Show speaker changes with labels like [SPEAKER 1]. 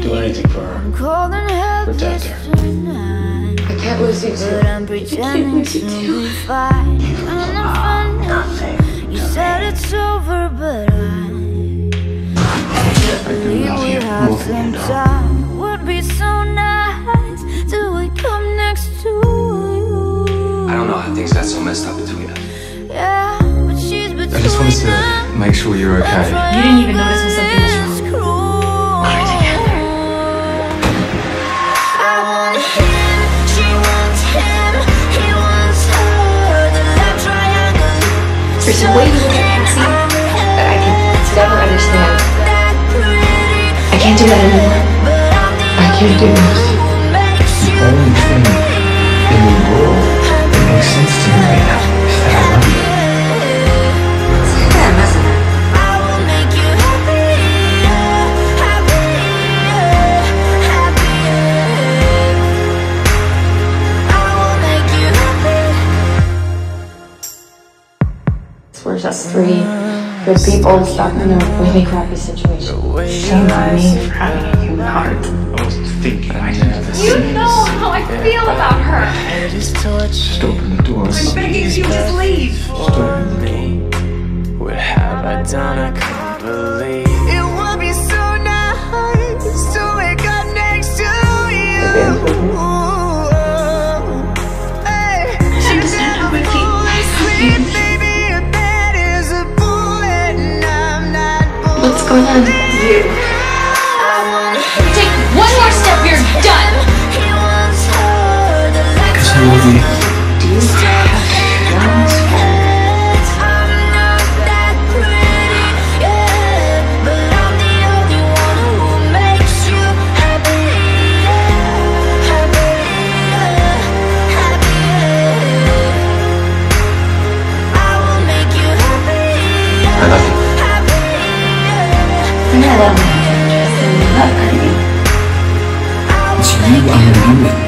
[SPEAKER 1] Do anything for her.
[SPEAKER 2] I'm cold and
[SPEAKER 1] Protect her.
[SPEAKER 2] tonight.
[SPEAKER 3] I can't lose you too.
[SPEAKER 2] But I'm pretending to be fine. And I'm funny. You said it's over, but I can't believe we have
[SPEAKER 1] Move
[SPEAKER 2] some
[SPEAKER 1] in, dog.
[SPEAKER 4] Messed up between us.
[SPEAKER 2] Yeah, but she's between
[SPEAKER 4] I just wanted to make sure you're okay.
[SPEAKER 5] You didn't even notice when something was wrong.
[SPEAKER 2] It's cruel. I want him, she wants him, he wants her. The love triangle.
[SPEAKER 3] There's a way you look at Nancy that I can never understand. I can't do that anymore. I can't do this. Just three good people stuck in a really crappy situation.
[SPEAKER 5] Shame on me for having a human heart.
[SPEAKER 4] I wasn't thinking. I never
[SPEAKER 5] You know how I feel about her.
[SPEAKER 4] Just open the door.
[SPEAKER 5] I'm begging you, just leave.
[SPEAKER 4] Just open the door.
[SPEAKER 1] What have I done? I can't believe.
[SPEAKER 3] Going on? You.
[SPEAKER 5] Take one more step, you're done.
[SPEAKER 4] It's you gonna be with.